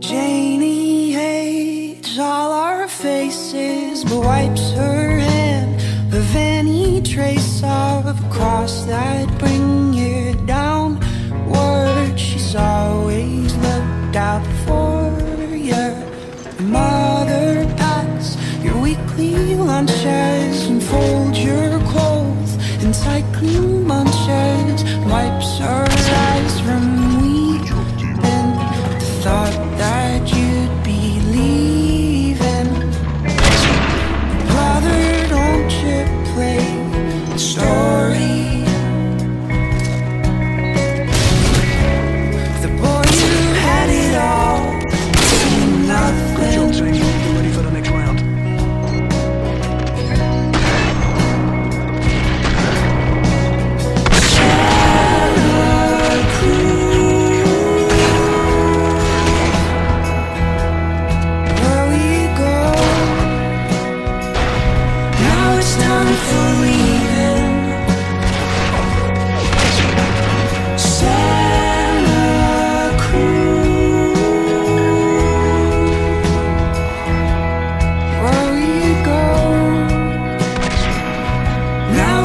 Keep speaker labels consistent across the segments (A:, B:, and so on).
A: Janie hates all our faces, but wipes her hand of any trace of a cross that bring you down. Word she's always looked out for you. Mother packs your weekly lunches and folds your clothes in clean bunches. Wipes her eyes from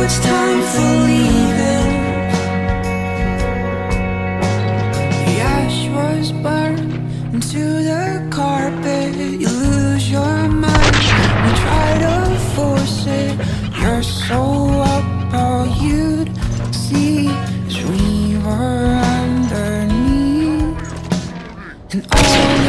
A: it's time for leaving. The ash was into the carpet. You lose your mind. You try to force it. You're so up, all you'd see is we were underneath. And all